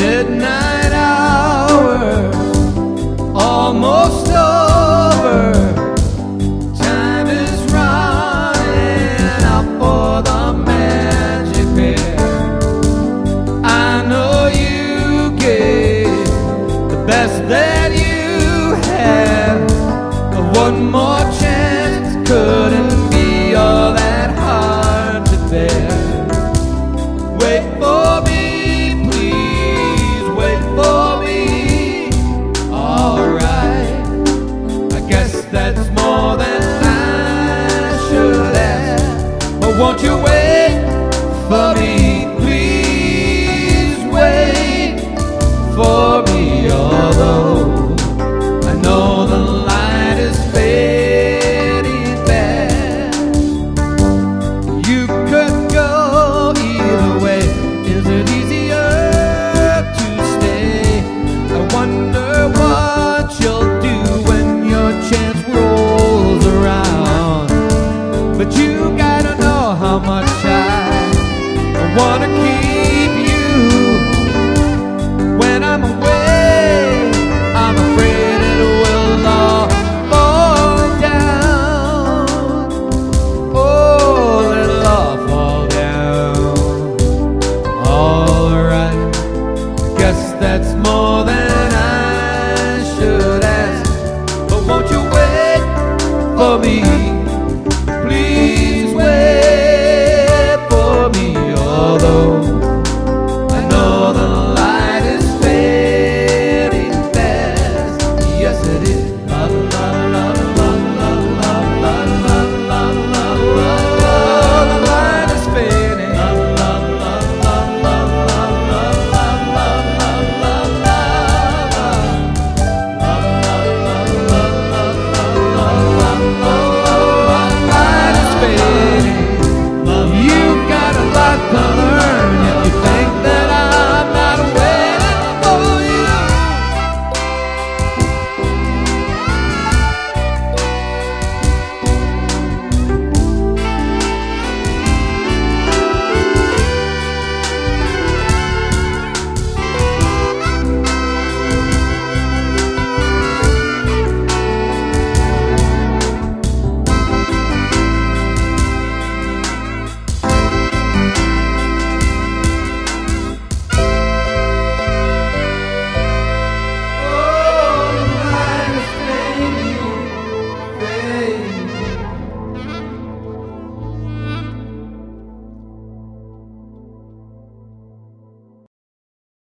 Midnight hour, almost over. Time is running out for the magic pair. I know you gave the best that you had. One more. Won't you wait for me? want to keep